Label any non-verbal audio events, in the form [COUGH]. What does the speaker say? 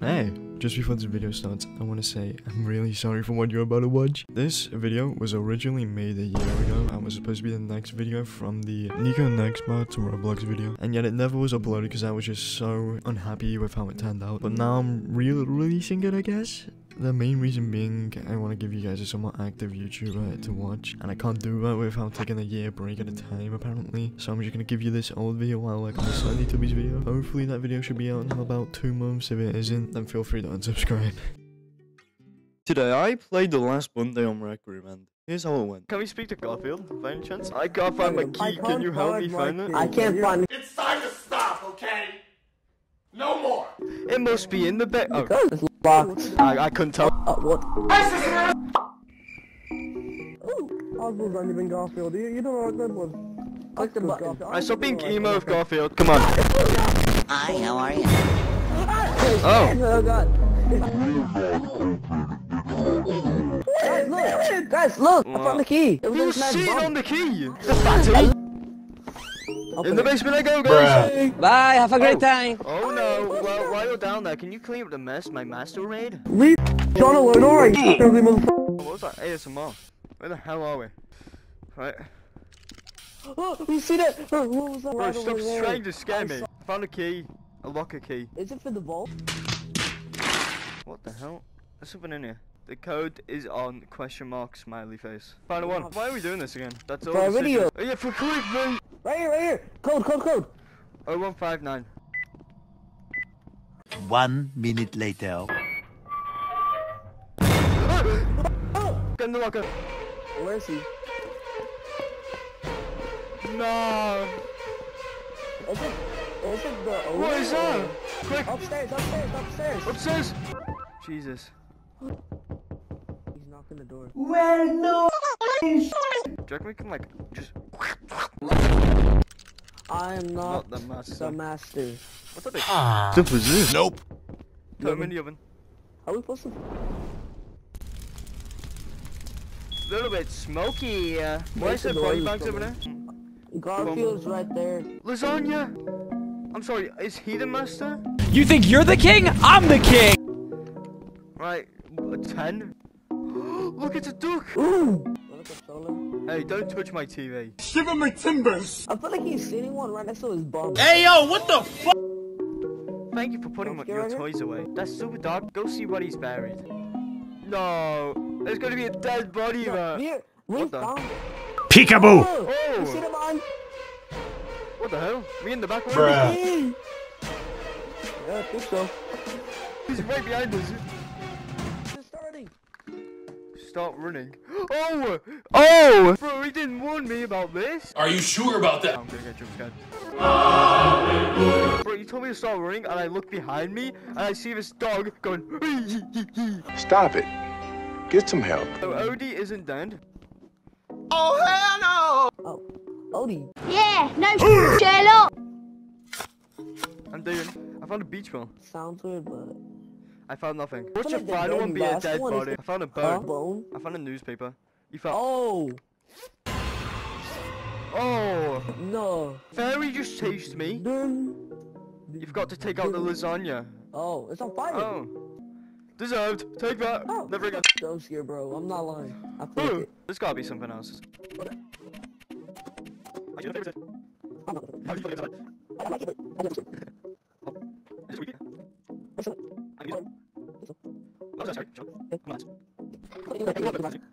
Hey, just before this video starts, I want to say I'm really sorry for what you're about to watch. This video was originally made a year ago and was supposed to be the next video from the Nico Nextbot to Roblox video, and yet it never was uploaded because I was just so unhappy with how it turned out. But now I'm re-releasing it, I guess. The main reason being, I want to give you guys a somewhat active YouTuber to watch, and I can't do that without taking a year break at a time, apparently. So I'm just gonna give you this old video while I work on the Slendytubbies video. Hopefully that video should be out in about two months. If it isn't, then feel free to unsubscribe. Today, I played the last Monday on Rec Room, and here's how it went. Can we speak to Garfield, by any chance? I can't find my key, can you help me find it? I can't find it. It's time to stop, okay? No more. It must be in the bed. Oh, because. I, I couldn't tell. Uh, what? Oh, Oswald's not even Garfield. You, you don't know what that was. Click the button. Garfield. I stop being emo with Garfield. Come on. Hi, how are you? Oh. Oh god. Guys, look! Guys, look! I found the key! It was in Who's this man's sitting bum. on the key? The fatty. In the basement I go, guys. Bye, have a great oh. time! Oh no. Well, while you're down there, can you clean up the mess my master made? Leave John alone, alright? Ugly motherfucker. Oh, what was that? ASMR. Where the hell are we? Right. Oh, you see that? Oh, what was that? Bro, right stop trying to scare I me. saw- I found a key. A locker key. Is it for the vault? What the hell? There's something in here. The code is on question mark smiley face. Found a one. Oh. Why are we doing this again? That's all. For a video. Oh yeah, for clickbait. Right here, right here! Code, code, code! 0159. One minute later. Get in the locker. Where is he? No. Is it, is it the... What is that? Quick, Upstairs, upstairs, upstairs! upstairs. Jesus. He's knocking the door. Do you reckon we can like just I am not not, the the master? master. What's that? Ah. What was this? Nope. Throw him in the oven. Are we supposed to... A little bit smoky. Uh, why Make is the there body noise over there? Garfield's right there. Lasagna. I'm sorry. Is he the master? You think you're the king? I'm the king! Right. A ten. [GASPS] Look, it's a duck. Ooh! Wanna controller? Hey, don't touch my TV. Give him my timbers. I feel like he's sitting one right next to his bum. Hey, yo, what the fuck? Thank you for putting Don't your scare her. toys away. That's super dark. Go see what he's buried. No, there's gonna be a dead body there. Here, we What the- found Peekaboo! Oh! Oh. You see the man? What the hell? Me in the back row? Yeah, I think so. He's right behind us. It's starting. Start running. Oh! Oh! Bro, he didn't warn me about this. Are you sure about that? I'm gonna get jump scared. Bro, you told me to start running, and I look behind me, and I see this dog going. Stop it. Get some help. so Odie isn't dead. Oh, hell no! Oh, Odie. Yeah, no Sherlock. I'm doing. I found a beach ball. Sounds weird, but. I found nothing. What's your final one be a dead one body? I found a bone. Bone? I found a newspaper. You found. Oh! Oh! No. Fairy just chased me. Dun. You've got to take out the lasagna. Oh, it's on fire. Oh. Deserved. Take that. Oh. Never again. Don't scare, bro. I'm not lying. I Ooh, it. There's gotta be something else. Gracias.